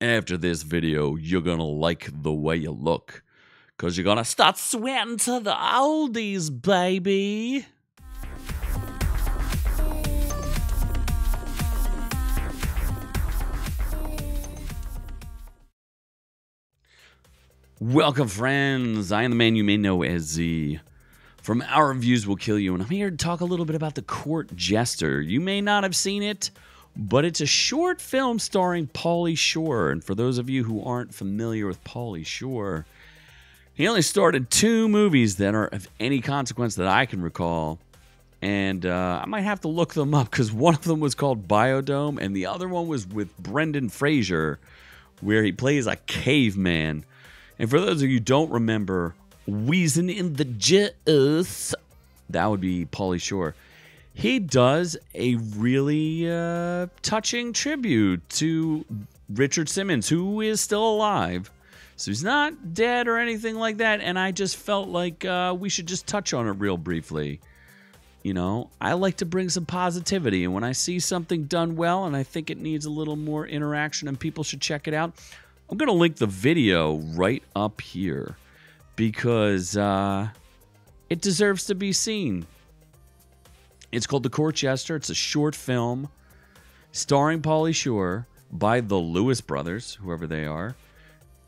After this video, you're gonna like the way you look. Cause you're gonna start sweating to the oldies, baby. Welcome, friends. I am the man you may know as Z. From Our Reviews Will Kill You, and I'm here to talk a little bit about The Court Jester. You may not have seen it, but it's a short film starring Pauly Shore. And for those of you who aren't familiar with Pauly Shore, he only started two movies that are of any consequence that I can recall. And uh, I might have to look them up because one of them was called Biodome, and the other one was with Brendan Fraser, where he plays a caveman. And for those of you who don't remember, Wheezing in the Juice, that would be Pauly Shore. He does a really uh, touching tribute to Richard Simmons, who is still alive. So he's not dead or anything like that. And I just felt like uh, we should just touch on it real briefly. You know, I like to bring some positivity. And when I see something done well and I think it needs a little more interaction and people should check it out, I'm going to link the video right up here because uh, it deserves to be seen. It's called The Court Jester. It's a short film starring Pauly Shore by the Lewis brothers, whoever they are.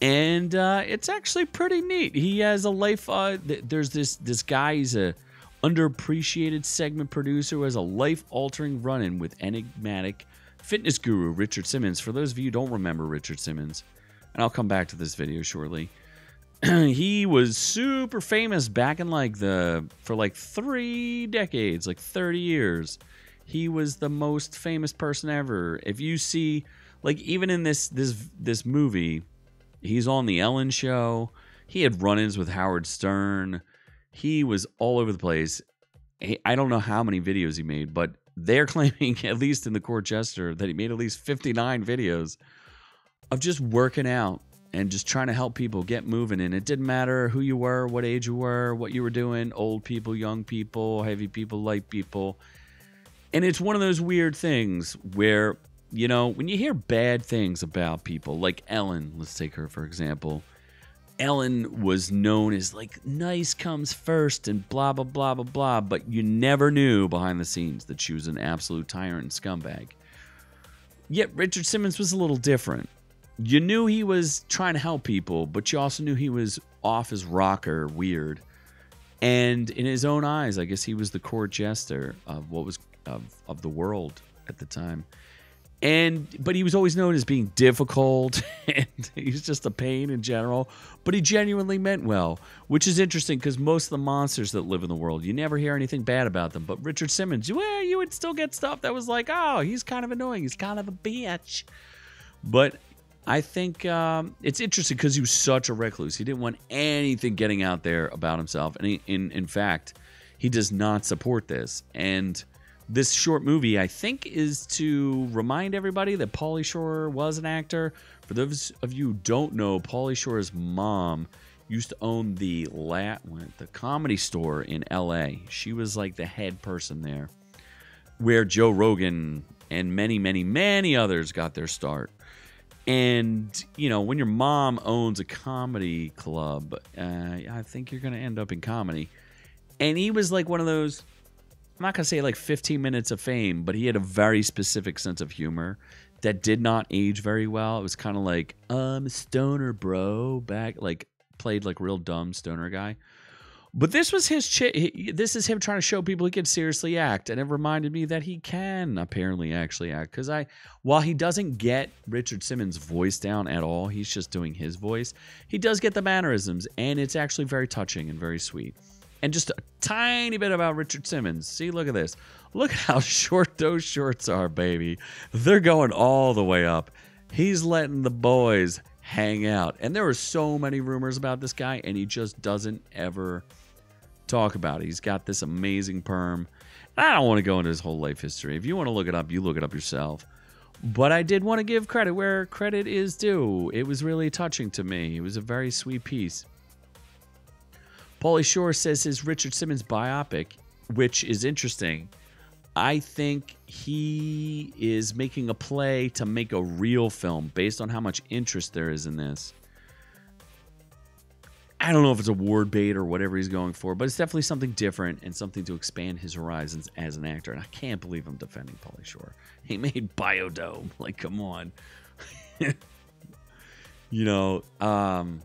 And uh, it's actually pretty neat. He has a life. Uh, th- there's this this guy. He's a underappreciated segment producer who has a life altering run in with enigmatic fitness guru Richard Simmons. For those of you don't remember Richard Simmons, and I'll come back to this video shortly. he was super famous back in like the for like 3 decades, like 30 years. He was the most famous person ever. If you see like even in this this this movie, he's on the Ellen show. He had run-ins with Howard Stern. He was all over the place. I don't know how many videos he made, but they're claiming, at least in the Court Jester, that he made at least 59 videos of just working out and just trying to help people get moving. And it didn't matter who you were, what age you were, what you were doing old people, young people, heavy people, light people. And it's one of those weird things where, you know, when you hear bad things about people, like Ellen, let's take her for example. Ellen was known as like nice comes first and blah, blah, blah, blah, blah. But you never knew behind the scenes that she was an absolute tyrant and scumbag. Yet Richard Simmons was a little different you knew he was trying to help people, but you also knew he was off his rocker, weird. And in his own eyes, I guess he was the court jester of what was of, of the world at the time. And but he was always known as being difficult and he's just a pain in general. But he genuinely meant well, which is interesting because most of the monsters that live in the world, you never hear anything bad about them. But Richard Simmons, well, you would still get stuff that was like, oh, he's kind of annoying. He's kind of a bitch. But I think um, it's interesting because he was such a recluse. He didn't want anything getting out there about himself, and he, in in fact, he does not support this. And this short movie, I think, is to remind everybody that Pauly Shore was an actor. For those of you who don't know, Pauly Shore's mom used to own the la- the comedy store in L.A. She was like the head person there, where Joe Rogan and many, many, many others got their start. And you know, when your mom owns a comedy club, uh, I think you're going to end up in comedy. And he was like one of those. I'm not going to say like 15 minutes of fame, but he had a very specific sense of humor that did not age very well. It was kind of like, um, stoner bro, back like played like real dumb stoner guy. But this was his. Ch- this is him trying to show people he can seriously act, and it reminded me that he can apparently actually act. Because I, while he doesn't get Richard Simmons' voice down at all, he's just doing his voice. He does get the mannerisms, and it's actually very touching and very sweet. And just a tiny bit about Richard Simmons. See, look at this. Look at how short those shorts are, baby. They're going all the way up. He's letting the boys hang out. And there are so many rumors about this guy, and he just doesn't ever talk about it. He's got this amazing perm. I don't want to go into his whole life history. If you want to look it up, you look it up yourself. But I did want to give credit where credit is due. It was really touching to me. It was a very sweet piece. Pauly Shore says his Richard Simmons biopic, which is interesting. I think he is making a play to make a real film based on how much interest there is in this. I don't know if it's award bait or whatever he's going for, but it's definitely something different and something to expand his horizons as an actor. And I can't believe I'm defending Pauly Shore. He made Biodome. Like, come on. you know, um,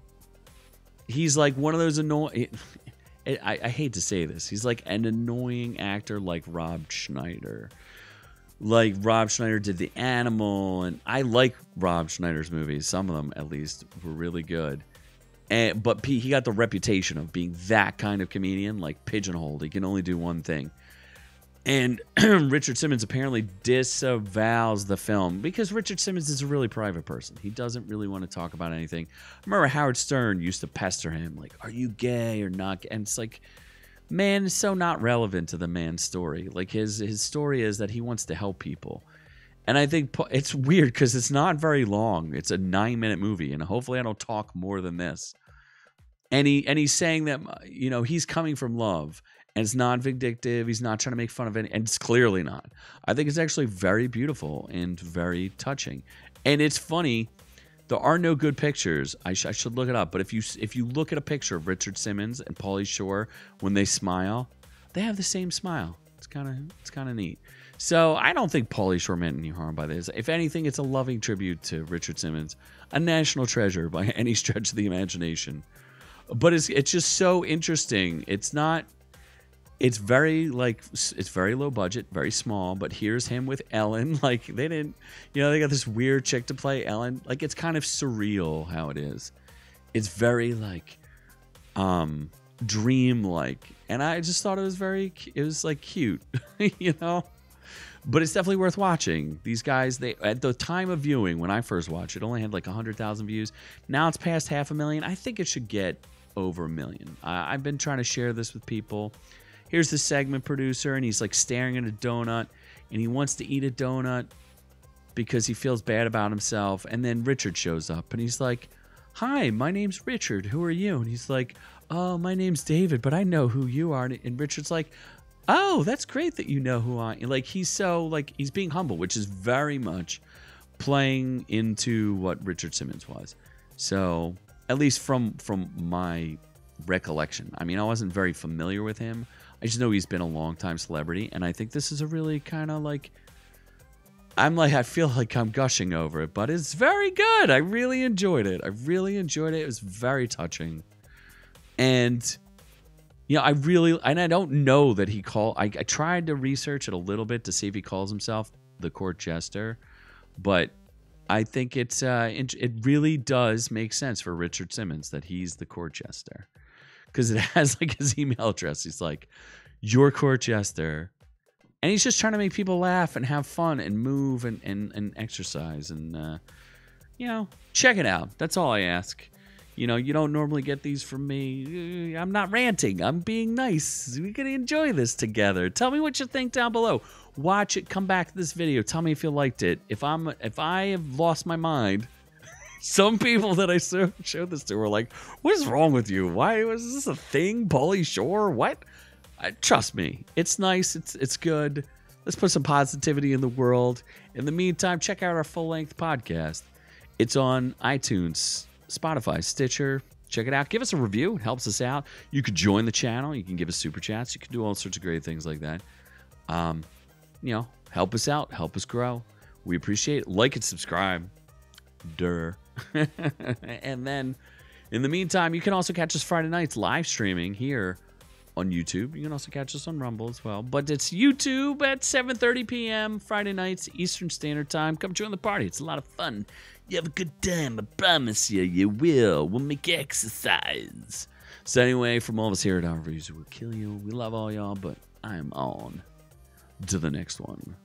he's like one of those annoying. I, I hate to say this. He's like an annoying actor like Rob Schneider. Like Rob Schneider did The Animal, and I like Rob Schneider's movies. Some of them, at least, were really good. And but he got the reputation of being that kind of comedian, like pigeonholed. He can only do one thing. And Richard Simmons apparently disavows the film because Richard Simmons is a really private person. He doesn't really want to talk about anything. I remember Howard Stern used to pester him, like, Are you gay or not? gay?" And it's like, man, it's so not relevant to the man's story. Like, his, his story is that he wants to help people. And I think it's weird because it's not very long. It's a nine minute movie, and hopefully I don't talk more than this. And he and he's saying that uh, you know he's coming from love, and it's not vindictive. He's not trying to make fun of any, and it's clearly not. I think it's actually very beautiful and very touching. And it's funny. There are no good pictures. I, sh- I should look it up. But if you if you look at a picture of Richard Simmons and Pauly Shore when they smile, they have the same smile. It's kind of it's kind of neat. So I don't think Pauly Shore meant any harm by this. If anything, it's a loving tribute to Richard Simmons, a national treasure by any stretch of the imagination. But it's it's just so interesting. It's not. It's very like it's very low budget, very small. But here's him with Ellen. Like they didn't, you know, they got this weird chick to play Ellen. Like it's kind of surreal how it is. It's very like, um, dream-like, and I just thought it was very. It was like cute, you know but it's definitely worth watching. These guys, they at the time of viewing when I first watched it, only had like hundred thousand views. Now it's past half a million. I think it should get over a million. I, I've been trying to share this with people. Here's the segment producer, and he's like staring at a donut, and he wants to eat a donut because he feels bad about himself. And then Richard shows up, and he's like, "Hi, my name's Richard. Who are you?" And he's like, "Oh, my name's David, but I know who you are." And Richard's like, oh that's great that you know who i am like he's so like he's being humble which is very much playing into what richard simmons was. So at least from from my recollection. I mean i wasn't very familiar with him. I just know he's been a long time celebrity and i think this is a really kind of like i'm like i feel like i'm gushing over it but it's very good. I really enjoyed it. I really enjoyed it. It was very touching. And you know, I really, and I don't know that he called. I, I tried to research it a little bit to see if he calls himself the court jester, but I think it's uh, it, really does make sense for Richard Simmons that he's the court jester because it has like his email address. He's like, your court jester, and he's just trying to make people laugh and have fun and move and and, and exercise and uh, you know, check it out. That's all I ask. You know, you don't normally get these from me. I'm not ranting. I'm being nice. We can enjoy this together. Tell me what you think down below. Watch it. Come back to this video. Tell me if you liked it. If I'm if I have lost my mind, some people that I showed this to were like, "What is wrong with you? Why was this a thing? Pauly Shore? What?" I, trust me, it's nice. It's it's good. Let's put some positivity in the world. In the meantime, check out our full length podcast. It's on iTunes, Spotify, Stitcher. Check it out. Give us a review. It helps us out. You could join the channel. You can give us super chats. You can do all sorts of great things like that. Um, you know, help us out. Help us grow. We appreciate it. Like and subscribe. Durr. and then, in the meantime, you can also catch us Friday nights live streaming here on YouTube. You can also catch us on Rumble as well. But it's YouTube at 7:30 p.m. Friday nights Eastern Standard Time. Come join the party. It's a lot of fun. You have a good time. I promise you, you will. We'll make exercise. So anyway, from all of us here at Our Reviews, we'll kill you. We love all y'all, but I'm on to the next one.